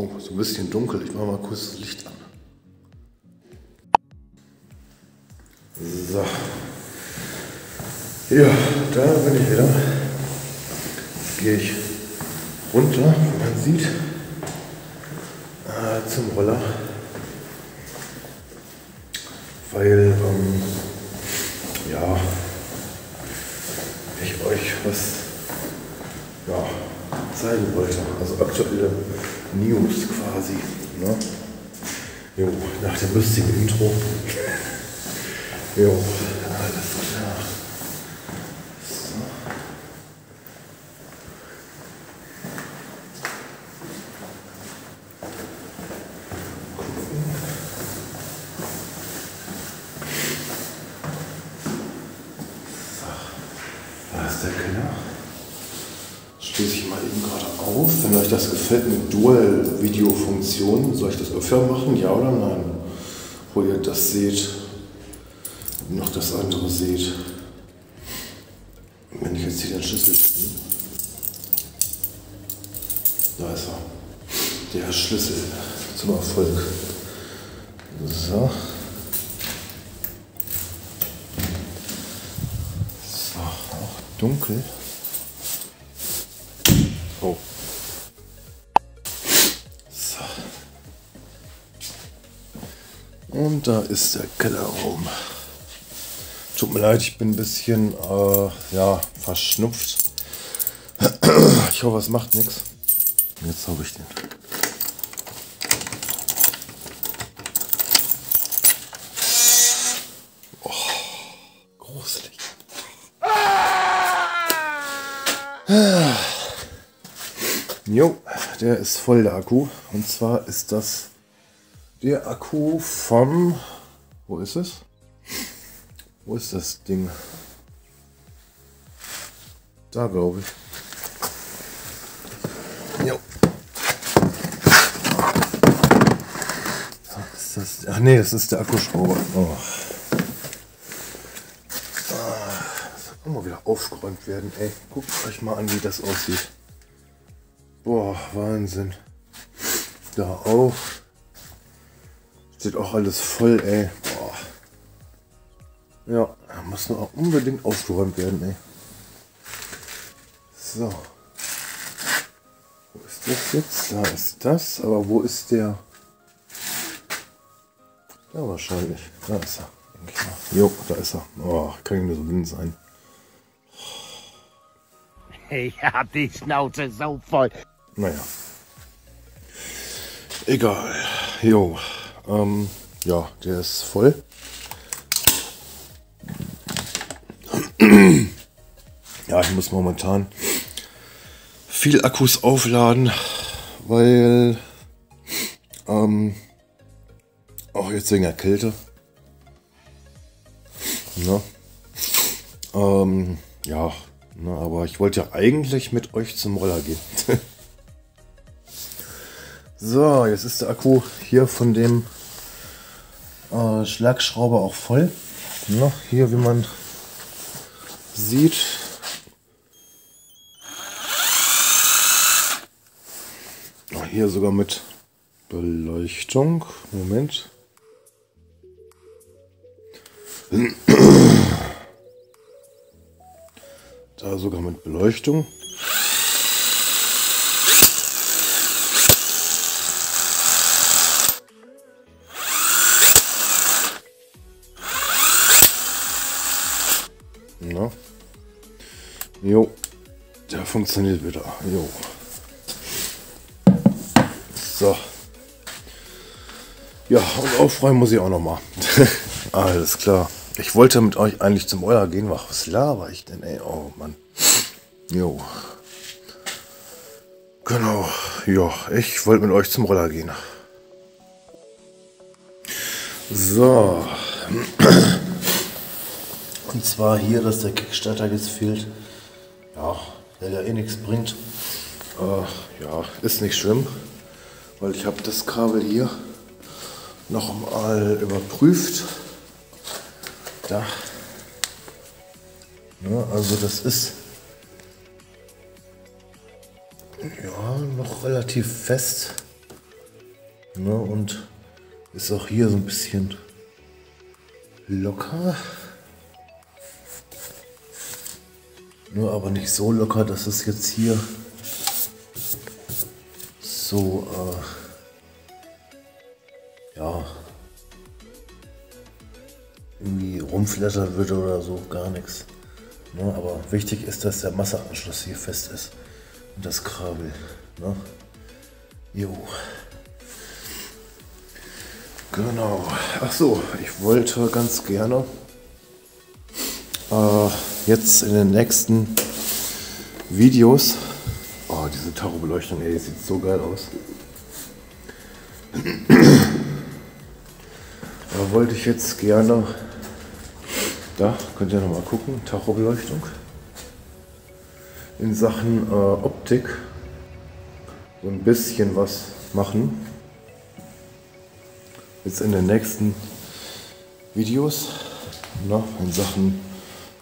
Oh, so ein bisschen dunkel. Ich mache mal kurz das Licht an. So. Ja, da bin ich wieder. Jetzt gehe ich runter, wie man sieht, äh, zum Roller. Weil, ähm, ja, ich euch was ja, zeigen wollte. Also aktuelle News quasi. Ne? Jo, nach dem lustigen Intro. Jo, alles klar. So. Da ist der Keller. Schließe ich mal eben gerade auf. Wenn euch das gefällt mit Dual-Video-Funktion, soll ich das öfter machen? Ja oder nein? Wo ihr das seht, noch das andere seht. Wenn ich jetzt hier den Schlüssel finde. Da ist er. Der Schlüssel zum Erfolg. So. So, auch dunkel. Und da ist der Kellerraum. Tut mir leid, ich bin ein bisschen äh, ja, verschnupft. Ich hoffe, es macht nichts. Jetzt habe ich den. Oh, gruselig. Jo, der ist voll der Akku. Und zwar ist das der Akku vom. Wo ist es? Wo ist das Ding? Da glaube ich. Jo. Ist das? Ach nee, das ist der Akkuschrauber. Oh. Ah, Das auch mal wieder aufgeräumt werden, ey. Guckt euch mal an, wie das aussieht. Boah, Wahnsinn. Da auch. Steht auch alles voll, ey. Boah. Ja, muss nur auch unbedingt aufgeräumt werden, ey. So. Wo ist das jetzt? Da ist das. Aber wo ist der? Da wahrscheinlich. Da ist er. Jo, da ist er. Oh, kann ich nur so blind sein. Ich hab die Schnauze so voll. Naja. Egal. Jo. Ähm, ja, der ist voll. Ja, ich muss momentan viel Akkus aufladen, weil ähm, auch jetzt wegen der Kälte. Ne? Ähm, ja, ne, aber ich wollte ja eigentlich mit euch zum Roller gehen. so, jetzt ist der Akku hier von dem äh, Schlagschrauber auch voll. Ne? Hier, wie man sieht. Hier sogar mit Beleuchtung. Moment. Da sogar mit Beleuchtung. Funktioniert wieder. Jo. So. Ja, und aufräumen muss ich auch noch mal. Alles klar. Ich wollte mit euch eigentlich zum Euer gehen. Was laber ich denn, ey? Oh, Mann. Jo. Genau. Ja, ich wollte mit euch zum Roller gehen. Und zwar hier, dass der Kickstarter jetzt fehlt. Ja, der ja eh nichts bringt. Äh, ja, ist nicht schlimm, weil ich habe das Kabel hier noch mal überprüft. Da. Ja, also das ist ja noch relativ fest. Ne, und ist auch hier so ein bisschen locker. Nur aber nicht so locker, dass es jetzt hier so, äh, ja, irgendwie rumflattern würde oder so, gar nichts. Ne? Aber wichtig ist, dass der Masseanschluss hier fest ist und das Kabel. Ne? Jo. Genau. Ach so, ich wollte ganz gerne äh, jetzt in den nächsten Videos. Oh, diese Tarotbeleuchtung, ey, sieht so geil aus. Da wollte ich jetzt gerne, da könnt ihr noch mal gucken, Tarotbeleuchtung. In Sachen äh, Optik so ein bisschen was machen. Jetzt in den nächsten Videos na, in Sachen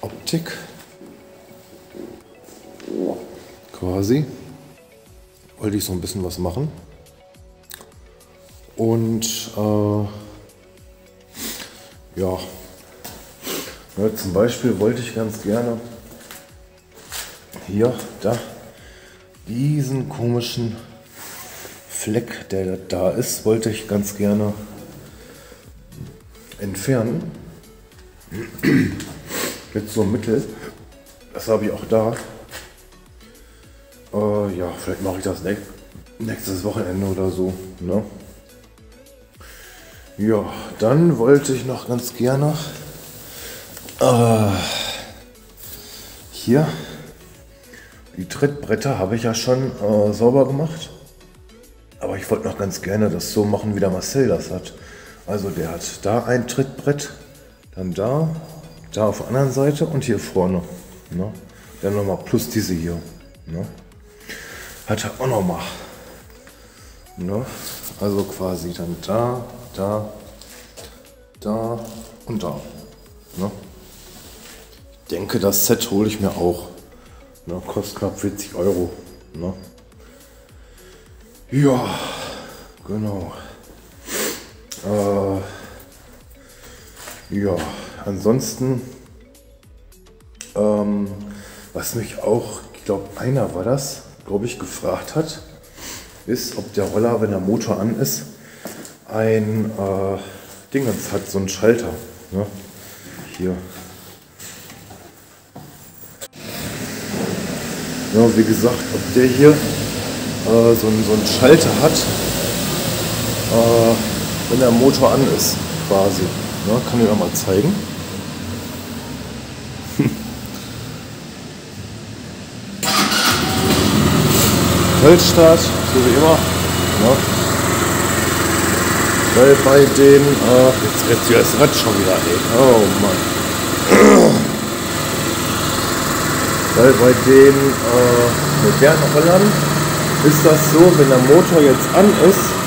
Optik quasi wollte ich so ein bisschen was machen. Und äh, ja, ja, zum Beispiel wollte ich ganz gerne hier, da, diesen komischen Fleck, der da ist, wollte ich ganz gerne entfernen. Mit so Mittel. Das habe ich auch da. Äh, ja, vielleicht mache ich das ne nächstes Wochenende oder so. Ne? Ja, dann wollte ich noch ganz gerne äh, hier die Trittbretter habe ich ja schon äh, sauber gemacht. Aber ich wollte noch ganz gerne das so machen, wie der Marcel das hat. Also der hat da ein Trittbrett, dann da, da auf der anderen Seite und hier vorne. Ne? Dann nochmal plus diese hier. Ne? Hat er auch nochmal. Ne? Also quasi dann da, da, da und da. Ne? Ich denke, das Set hole ich mir auch. Ne? Kostet knapp 40 Euro. Ne? Ja, genau. Äh, ja, ansonsten, ähm, was mich auch, ich glaube, einer war das, glaube ich, gefragt hat, ist, ob der Roller, wenn der Motor an ist, ein äh, Dingens hat, so ein Schalter. Ne? Hier. Ja, wie gesagt, ob der hier äh, so, ein, so einen Schalter hat, äh, wenn der Motor an ist, quasi. Ja, kann ich euch mal zeigen. Holzstart, so wie immer. Ja. Weil bei den, äh, jetzt jetzt hier das Rad schon wieder, ey. Oh Mann. Weil bei den äh, modernen Rollern ist das so, wenn der Motor jetzt an ist,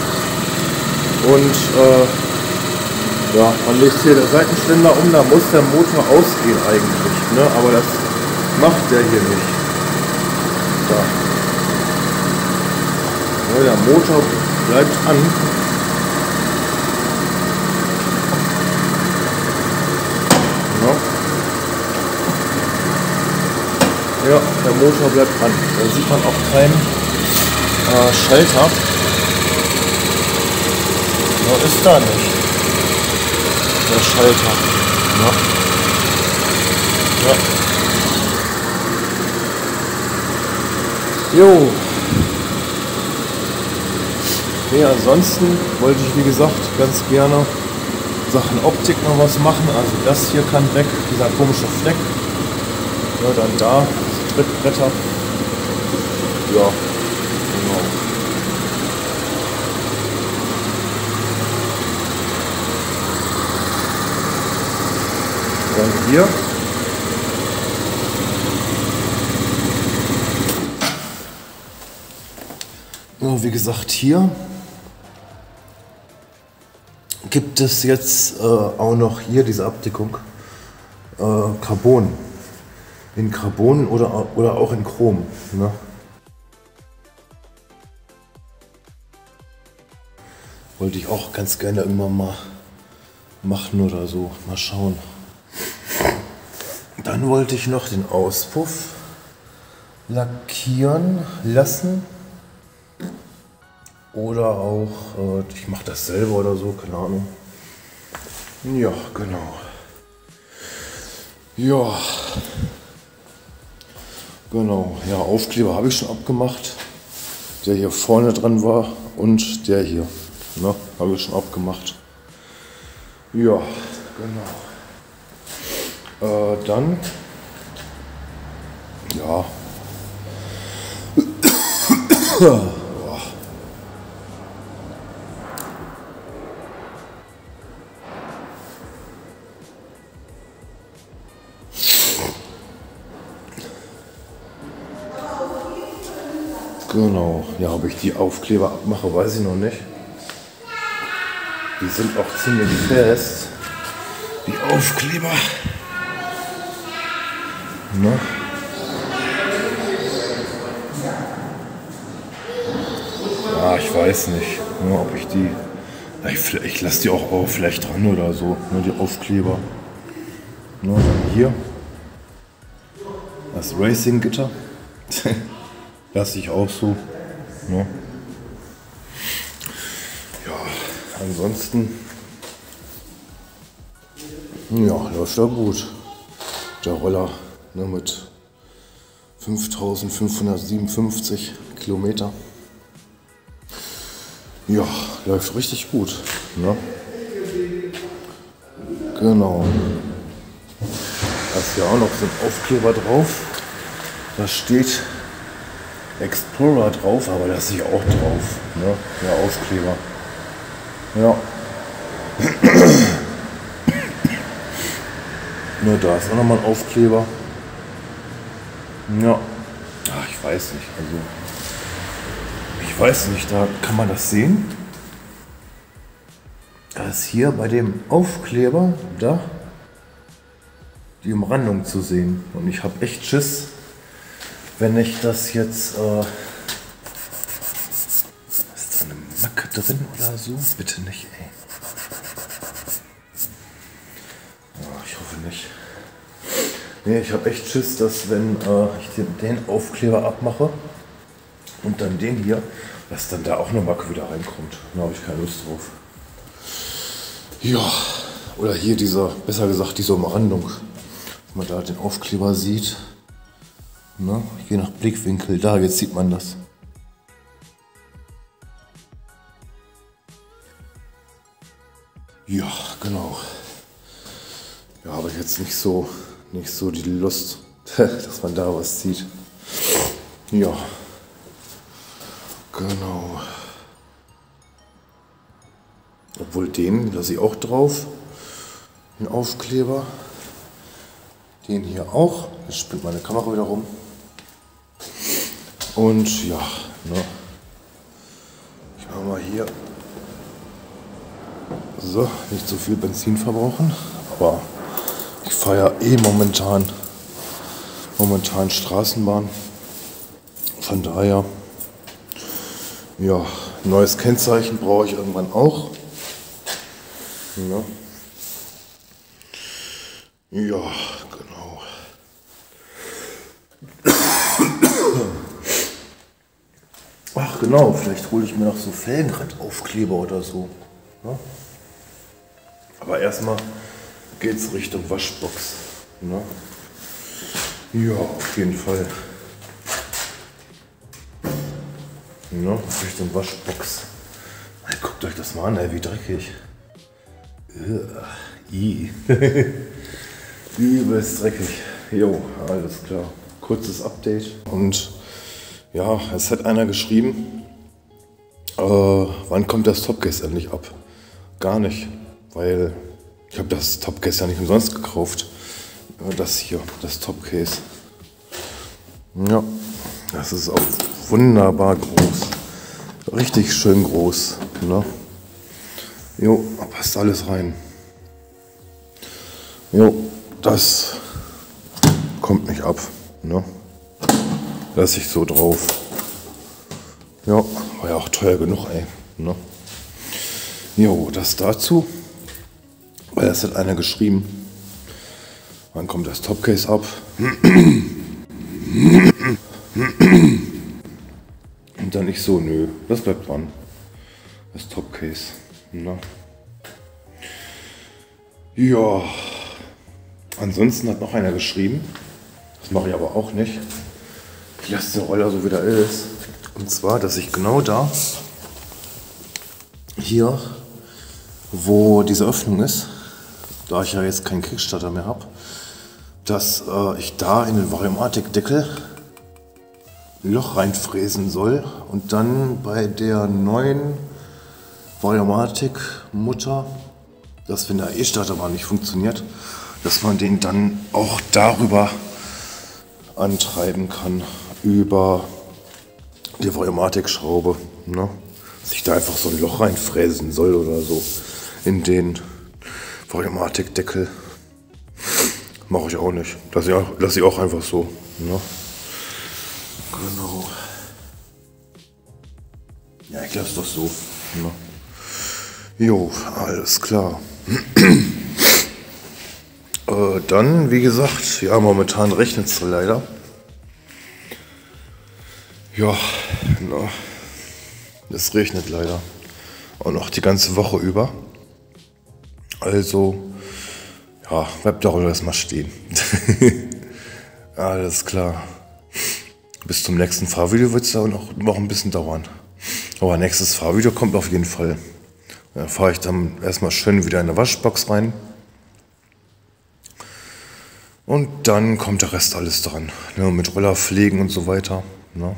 und äh, ja, man legt hier den Seitenständer um, da muss der Motor ausgehen eigentlich. Ne? Aber das macht der hier nicht. Da. Ja, der Motor bleibt an. Ja. ja, der Motor bleibt an. Da sieht man auch keinen äh, Schalter. Nur ist da nicht. Der Schalter. Ja. Ja. Jo. Nee, ansonsten wollte ich, wie gesagt, ganz gerne Sachen Optik noch was machen. Also das hier kann weg, dieser komische Fleck. Ja, dann da, Trittbretter. Ja, genau. Dann hier. So, wie gesagt, hier gibt es jetzt äh, auch noch hier diese Abdeckung. Äh, Carbon. In Carbon oder, oder auch in Chrom. Ne? Wollte ich auch ganz gerne irgendwann mal machen oder so. Mal schauen. Dann wollte ich noch den Auspuff lackieren lassen. Oder auch, äh, ich mache das selber oder so, keine Ahnung. Ja, genau. Ja. Genau, ja, Aufkleber habe ich schon abgemacht. Der hier vorne dran war und der hier. Ne, habe ich schon abgemacht. Ja, genau. Äh, dann, ja. Genau, ja, ob ich die Aufkleber abmache, weiß ich noch nicht. Die sind auch ziemlich fest. Die Aufkleber. Ne? Ja, ich weiß nicht, ne, ob ich die. Ich, ich lasse die auch, auch vielleicht dran oder so, ne, die Aufkleber. Ne, hier. Das Racing-Gitter. lasse ich auch so. Ne? Ja, ansonsten ja, läuft er gut. Der Roller ne, mit 5557 Kilometer. Ja, läuft richtig gut. Ne? Genau. Da ist hier auch noch so ein Aufkleber drauf. Da steht Explorer drauf, aber da ist ich auch drauf. Ne? Der Aufkleber. Ja. ne, da ist auch nochmal ein Aufkleber. Ja. Ach, ich weiß nicht. Also. Ich weiß nicht, da kann man das sehen. Da ist hier bei dem Aufkleber da die Umrandung zu sehen. Und ich habe echt Schiss, wenn ich das jetzt. Äh, ist da eine Macke drin oder so? Bitte nicht, ey. Oh, ich hoffe nicht. Nee, ich habe echt Schiss, dass wenn äh, ich den, den Aufkleber abmache und dann den hier, dass dann da auch eine Macke wieder reinkommt. Da habe ich keine Lust drauf. Ja, oder hier dieser, besser gesagt, diese Umrandung. Wenn man da den Aufkleber sieht. Ne? Je nach Blickwinkel. Da, jetzt sieht man das. Ja, genau. Ja, aber jetzt nicht so, nicht so die Lust, dass man da was sieht. Ja. Genau. Obwohl den lasse ich auch drauf. Den Aufkleber. Den hier auch. Jetzt spinnt meine Kamera wieder rum. Und ja, ne. Ich mache mal hier. So, nicht so viel Benzin verbrauchen. Aber ich fahre ja eh momentan, momentan Straßenbahn. Von daher, ja, neues Kennzeichen brauche ich irgendwann auch. Ja. Ja, genau. Ach genau, vielleicht hole ich mir noch so Felgenrandaufkleber oder so. Ja? Aber erstmal geht's Richtung Waschbox. Ne? Ja, auf jeden Fall. Ja, Richtung Waschbox. Ey, guckt euch das mal an, ey, wie dreckig. I. Übelst dreckig. Jo, alles klar. Kurzes Update. Und ja, es hat einer geschrieben, äh, wann kommt das Topcase endlich ab? Gar nicht, weil ich habe das Topcase ja nicht umsonst gekauft. Das hier, das Topcase. Ja, das ist auch wunderbar groß. Richtig schön groß. Ne? Jo, passt alles rein. Jo, das kommt nicht ab. Ne? Lass ich so drauf. Ja, war ja auch teuer genug, ey. Ne? Jo, das dazu. Weil das hat einer geschrieben. Wann kommt das Topcase ab? Und dann ich so, nö, das bleibt dran. Das Topcase. Ne? Ja. Ansonsten hat noch einer geschrieben. Das mache ich aber auch nicht. Ich lasse den Roller so wie er ist. Und zwar, dass ich genau da, hier, wo diese Öffnung ist, da ich ja jetzt keinen Kickstarter mehr habe, dass äh, ich da in den Variomatik-Deckel ein Loch reinfräsen soll und dann bei der neuen Variomatik-Mutter, dass wenn der E-Starter mal nicht funktioniert, dass man den dann auch darüber antreiben kann, über die Variomatik-Schraube. Ne? Dass ich da einfach so ein Loch reinfräsen soll oder so in den Variomatik-Deckel. Mache ich auch nicht. Lass ich auch, lass ich auch einfach so. Ne? Genau. Ja, ich lasse das so. Ne? Jo, alles klar. äh, dann, wie gesagt, ja, momentan rechnet es leider. Ja, na, es regnet leider. Und noch die ganze Woche über. Also, ja, bleibt doch erstmal stehen. Alles klar. Bis zum nächsten Fahrvideo wird es aber noch, noch ein bisschen dauern. Aber nächstes Fahrvideo kommt auf jeden Fall. Da fahre ich dann erstmal schön wieder in eine Waschbox rein. Und dann kommt der Rest alles dran. Ne, mit Roller pflegen und so weiter. Ne?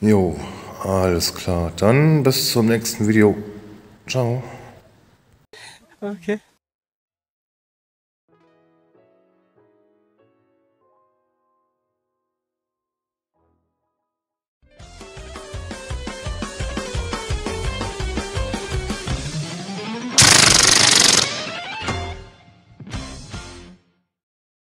Jo, alles klar. Dann bis zum nächsten Video. Ciao. Okay.